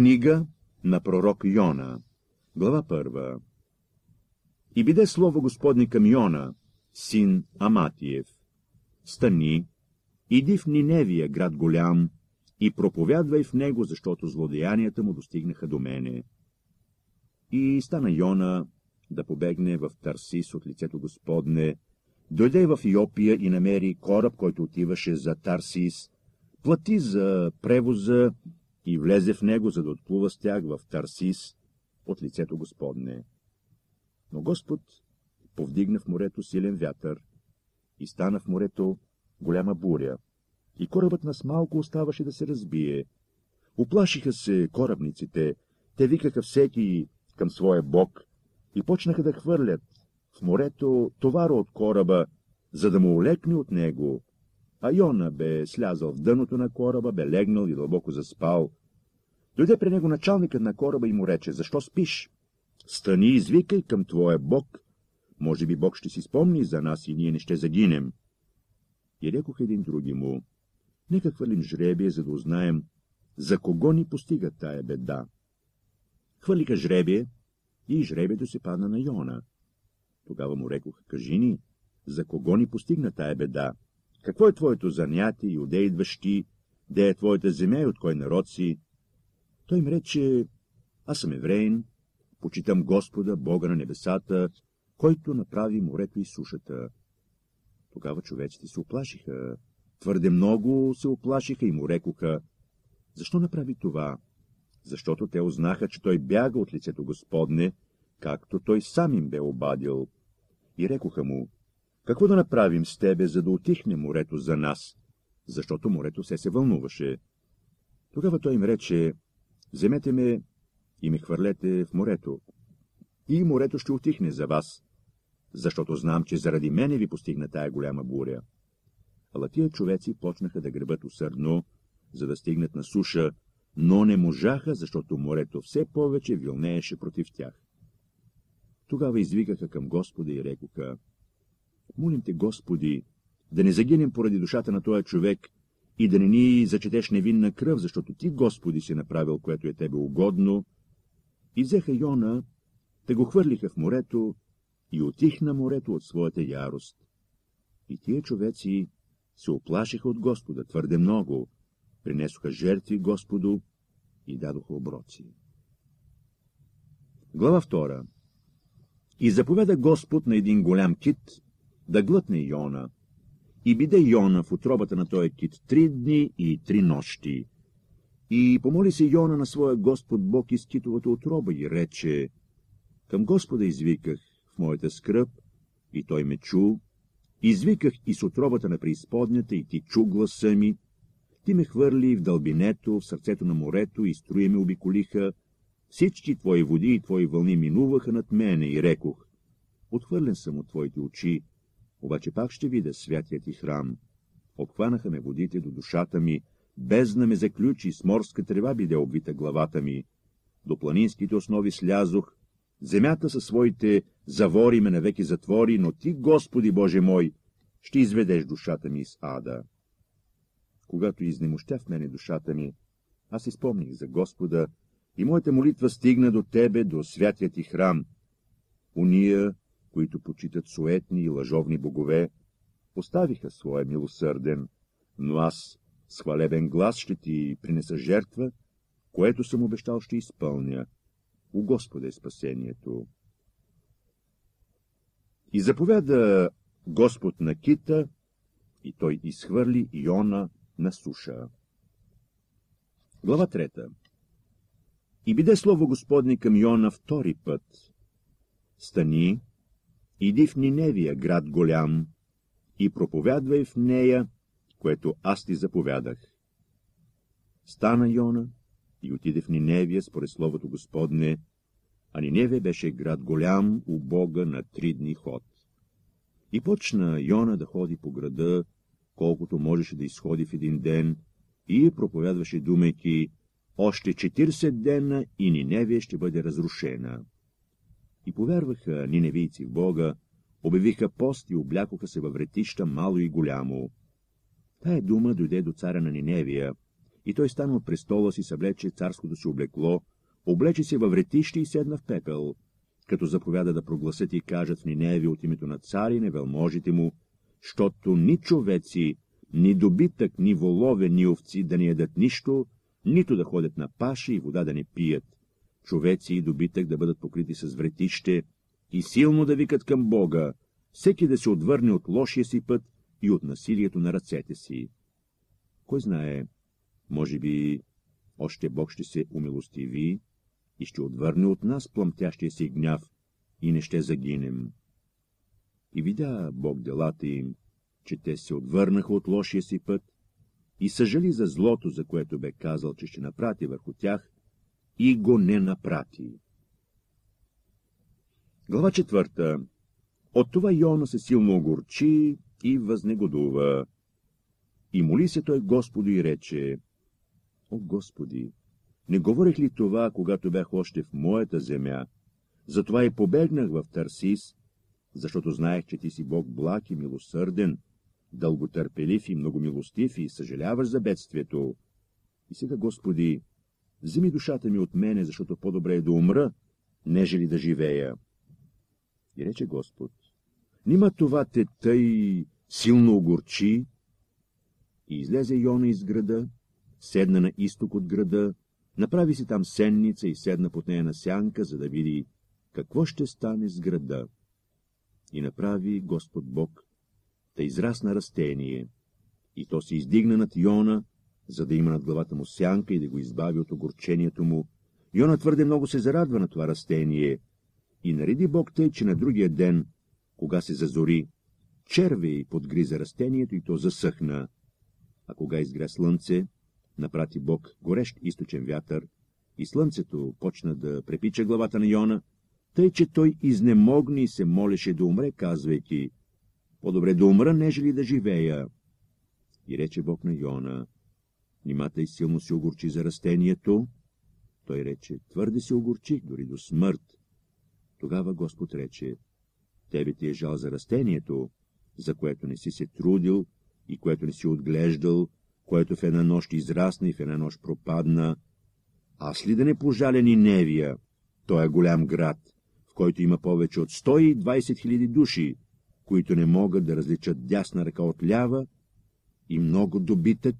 Книга на пророк Йона, глава първа. И биде слово Господне към Йона, син Аматиев. Стани, иди в Ниневия, град голям, и проповядвай в него, защото злодеянията му достигнаха до мене. И стана Йона да побегне в Тарсис от лицето Господне, дойде в Иопия и намери кораб, който отиваше за Тарсис, плати за превоза и влезе в него, за да отплува с тях в Тарсис от лицето Господне. Но Господ повдигна в морето силен вятър и стана в морето голяма буря, и корабът нас малко оставаше да се разбие. Оплашиха се корабниците, те викаха всеки към своя бог и почнаха да хвърлят в морето товара от кораба, за да му олекне от него. А Йона бе слязал в дъното на кораба, бе легнал и дълбоко заспал. Дойде при него началникът на кораба и му рече, защо спиш? Стани извикай към твоя бог. Може би Бог ще си спомни за нас и ние не ще загинем. И рекох един други му, нека хвърлим жребие, за да узнаем, за кого ни постига тая беда. Хвърлиха жребие и жребието се падна на Йона. Тогава му рекоха, кажи ни, за кого ни постигна тая беда? Какво е твоето занятие и оде идваш ти? Де е твоята земя и от кой народ си? Той им рече, аз съм евреин, почитам Господа, Бога на небесата, който направи морето и сушата. Тогава човеците се оплашиха. Твърде много се оплашиха и му рекоха. Защо направи това? Защото те узнаха, че той бяга от лицето Господне, както той сам им бе обадил. И рекоха му, какво да направим с тебе, за да отихне морето за нас? Защото морето все се вълнуваше. Тогава той им рече, вземете ме и ме хвърлете в морето. И морето ще отихне за вас, защото знам, че заради мене ви постигна тая голяма буря. Ала тия човеци почнаха да гребат усърдно, за да стигнат на суша, но не можаха, защото морето все повече вилнееше против тях. Тогава извикаха към Господа и рекоха, Молим те, Господи, да не загинем поради душата на този човек и да не ни зачетеш невинна кръв, защото ти, Господи, си направил, което е тебе угодно. И взеха Йона, те го хвърлиха в морето и отихна морето от своята ярост. И тия човеци се оплашиха от Господа твърде много, принесоха жертви Господу и дадоха оброци. Глава втора И заповеда Господ на един голям кит да глътне Йона, и биде Йона в отробата на този кит три дни и три нощи. И помоли се Йона на своя Господ Бог из китовата отроба и рече, към Господа извиках в моята скръп, и той ме чу, извиках и с отробата на преизподнята, и ти чу гласа ми, ти ме хвърли в дълбинето, в сърцето на морето, и струи ме обиколиха, всички твои води и твои вълни минуваха над мене, и рекох, отхвърлен съм от твоите очи, обаче пак ще видя святият ти храм. Обхванаха ме водите до душата ми, бездна ме заключи, с морска трева биде обвита главата ми. До планинските основи слязох, земята със своите завори ме навеки затвори, но ти, Господи Боже мой, ще изведеш душата ми из ада. Когато изнемощя в мене душата ми, аз изпомних за Господа и моята молитва стигна до Тебе, до святият ти храм. Уния, които почитат суетни и лъжовни богове, оставиха своя милосърден, но аз с хвалебен глас ще ти принеса жертва, което съм обещал ще изпълня. У Господа е спасението. И заповяда Господ на кита, и той изхвърли Йона на суша. Глава трета И биде слово Господне към Йона втори път. Стани, Иди в Ниневия, град голям, и проповядвай в нея, което аз ти заповядах. Стана Йона и отиде в Ниневия според словото Господне, а Ниневия беше град голям у Бога на три дни ход. И почна Йона да ходи по града, колкото можеше да изходи в един ден, и проповядваше думайки, още 40 дена и Ниневия ще бъде разрушена и повярваха ниневийци в Бога, обявиха пост и облякоха се във вретища мало и голямо. Тая дума дойде до царя на Ниневия, И той стана от престола си, съблече царското си облекло, облече се във вретище и седна в пепел, като заповяда да прогласят и кажат в Ниневи от името на цари, невелможите му, щото ни човеци, ни добитък, ни волове, ни овци да не ядат нищо, нито да ходят на паши и вода да не пият, човеци и добитък да бъдат покрити с вретище и силно да викат към Бога, всеки да се отвърне от лошия си път и от насилието на ръцете си. Кой знае, може би още Бог ще се умилостиви и ще отвърне от нас плъмтящия си гняв и не ще загинем. И видя Бог делата им, че те се отвърнаха от лошия си път и съжали за злото, за което бе казал, че ще напрати върху тях, и го не напрати. Глава четвърта От това Йона се силно огорчи и възнегодува. И моли се той Господу и рече, О, Господи, не говорих ли това, когато бях още в моята земя? Затова и побегнах в Тарсис, защото знаех, че ти си Бог благ и милосърден, дълготърпелив и многомилостив и съжаляваш за бедствието. И сега, Господи, вземи душата ми от мене, защото по-добре е да умра, нежели да живея. И рече Господ, нима това те тъй силно огорчи? И излезе Йона из града, седна на изток от града, направи си там сенница и седна под нея на сянка, за да види какво ще стане с града. И направи Господ Бог да израсна растение, и то се издигна над Йона, за да има над главата му сянка и да го избави от огорчението му. Йона твърде много се зарадва на това растение и нареди Бог тъй, че на другия ден, кога се зазори, червей подгриза растението и то засъхна, а кога изгря слънце, напрати Бог горещ източен вятър, и слънцето почна да препича главата на Йона, тъй, че той изнемогни и се молеше да умре, казвайки, по-добре да умра, нежели да живея. И рече Бог на Йона, нимата и силно се огорчи за растението. Той рече, твърде се огорчих, дори до смърт. Тогава Господ рече, тебе ти е жал за растението, за което не си се трудил и което не си отглеждал, което в една нощ израсна и в една нощ пропадна. Аз ли да не пожаля ни Невия, той е голям град, в който има повече от 120 000 души, които не могат да различат дясна ръка от лява, и много добитък,